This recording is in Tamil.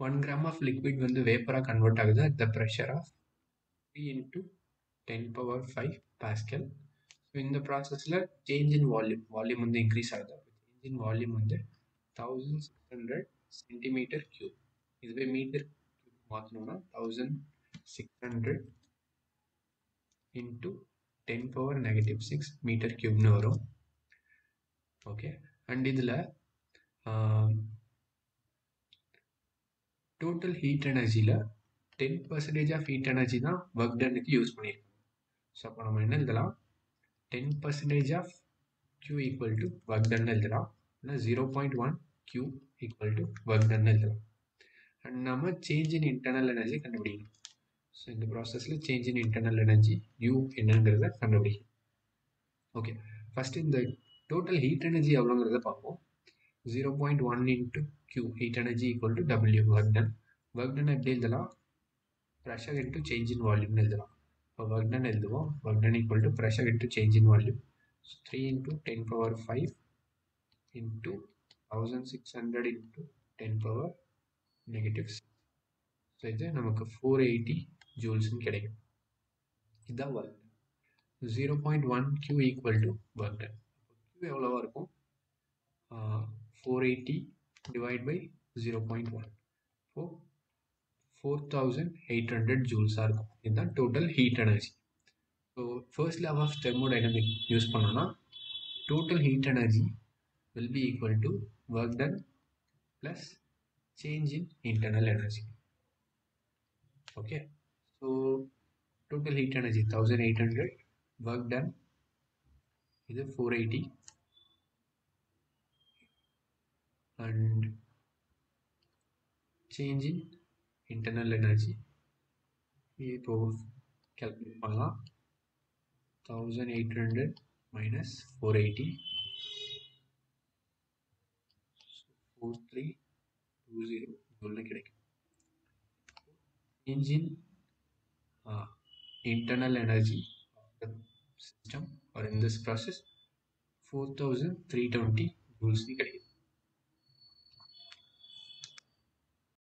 ஒன் கிராம் ஆஃப் லிக்விட் வந்து வேப்பராக கன்வெர்ட் ஆகுது. At the pressure of three into ten power five pascal so இந்த ப்ராசஸில் சேஞ்ச் இன் வால்யூம் வால்யூம் வந்து இன்க்ரீஸ் ஆகுது. சேஞ்ச் இன் வால்யூம் வந்து thousand six hundred centimetre cube இதுவே metre cube மாற்றணும்னா thousand six hundred into ten power negative six metre கியூப்னு வரும். ஓகே அண்ட் இதில் total heat எனர்ஜியில் ten percentage of heat energy தான் ஒர்க் டன்னுக்கு யூஸ் பண்ணியிருக்கோம் ஸோ அப்போ நம்ம என்ன எழுதலாம்? Ten percentage of Q equal to work done எழுதலாம். இல்லை zero point one Q equal to work done எழுதலாம். அண்ட் நம்ம சேஞ்ச் இன் இன்டர்னல் எனர்ஜி கண்டுபிடிக்கணும். ஸோ இந்த ப்ராசஸில் change in internal energy U என்னங்கிறத கண்டுபிடிக்கணும். ஓகே ஃபஸ்ட்டு இந்த டோட்டல் ஹீட் எனர்ஜி எவ்வளோங்கிறத பார்ப்போம். Zero point one into Q heat energy equal to W work done work done எப்படி எழுதலாம் ப்ரெஷர் இன்ட்டு சேஞ்ச் இன் வால்யூம்னு எழுதலாம் இப்போ ஒர்க் டன் எழுதுவோம் work done equal to pressure into change in volume three into ten power five into thousand six hundred into ten power negatives so இது நமக்கு ஃபோர் எயிட்டி ஜூல்ஸ்னு கிடைக்கும் இதுதான் work zero point one Q equal to work done Q எவ்வளோவா இருக்கும் 480 divided by 0 0.1 so 4800 joules are in the total heat energy. So first law of thermodynamics use பண்ணோம்னா total heat energy will be equal to work done plus change in internal energy. Okay. So total heat energy 1800 work done இது 480 and change in internal energy இப்போ calculate பண்ணலாம் 1800 minus 480 4320 உள்ள கிடைக்கும் change in uh, internal energy of the system or in this process 4320 joules கிடைக்கும்